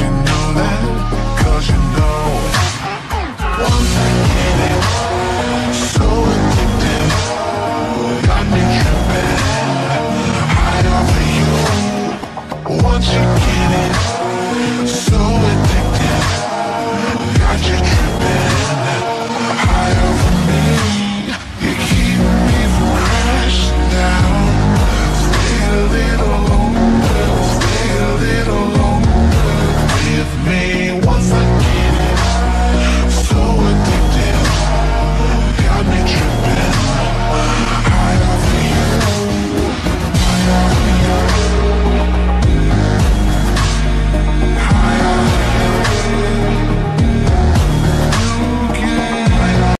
you know that.